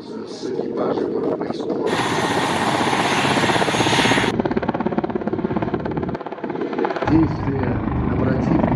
с экипажем Рубейского. Действия обратив